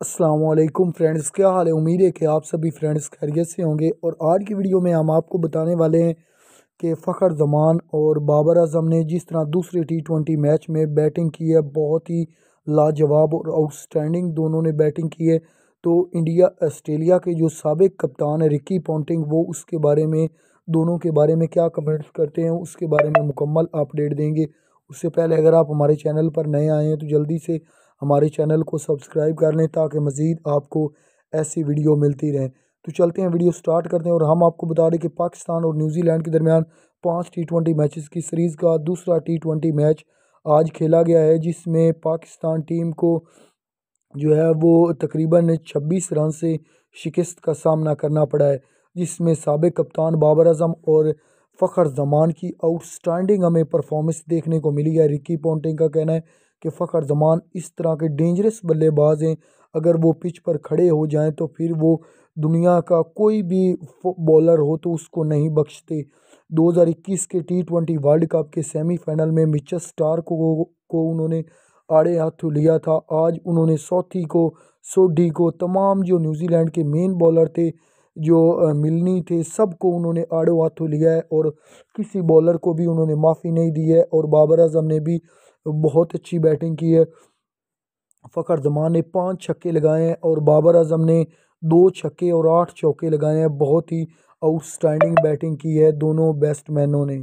Aslam friends क्या हाल है? उम्मीद है कि आप सभी फ्रेंड्स खैरियत से होंगे। और आज की वीडियो में हम आपको बताने वाले हैं कि फ़खर जमान और बाबर अजम ने जिस तरह दूसरे टी ट्वेंटी मैच में बैटिंग की है, बहुत ही लाजवाब और आउटस्टैंडिंग दोनों ने बैटिंग की है। तो इंडिया ऑस्ट्रेलिया के जो सबक कप्तान है रिकी पॉन्टिंग वो उसके बारे में, दोनों के बारे में क्या कमेंट्स करते हैं, उसके बारे में मुकम्मल अपडेट देंगे। उससे पहले अगर आप हमारे चैनल पर नए आए हैं तो जल्दी से हमारे चैनल को सब्सक्राइब कर लें ताकि मज़ीद आपको ऐसी वीडियो मिलती रहें। तो चलते हैं, वीडियो स्टार्ट करते हैं और हम आपको बता दें कि पाकिस्तान और न्यूजीलैंड के दरमियान पाँच टी ट्वेंटी मैचेस की सीरीज़ का दूसरा टी ट्वेंटी मैच आज खेला गया है, जिसमें पाकिस्तान टीम को जो है वो तकरीबन छब्बीस रन से शिकस्त का सामना करना पड़ा है, जिसमें सबक कप्तान बाबर अजम और फ़खर जमान की आउटस्टैंडिंग हमें परफॉर्मेंस देखने को मिली है। रिकी पोंटिंग का कहना है कि फ़खर जमान इस तरह के डेंजरस बल्लेबाज हैं। अगर वो पिच पर खड़े हो जाएँ तो फिर वो दुनिया का कोई भी बॉलर हो तो उसको नहीं बख्शते। 2021 के टी ट्वेंटी वर्ल्ड कप के सेमीफाइनल में मिचल स्टार को को उन्होंने आड़े हाथों लिया था। आज उन्होंने सौथी को सोडी को, तमाम जो न्यूजीलैंड के मेन बॉलर थे जो मिलनी थी, सबको उन्होंने आड़ो हाथों लिया है और किसी बॉलर को भी उन्होंने माफ़ी नहीं दी है और बाबर अजम ने भी बहुत अच्छी बैटिंग की है। फ़खर जमान ने पाँच छक्के लगाए हैं और बाबर अजम ने दो छक्के और आठ चौके लगाए हैं। बहुत ही आउटस्टैंडिंग बैटिंग की है दोनों बेस्टमैनों ने।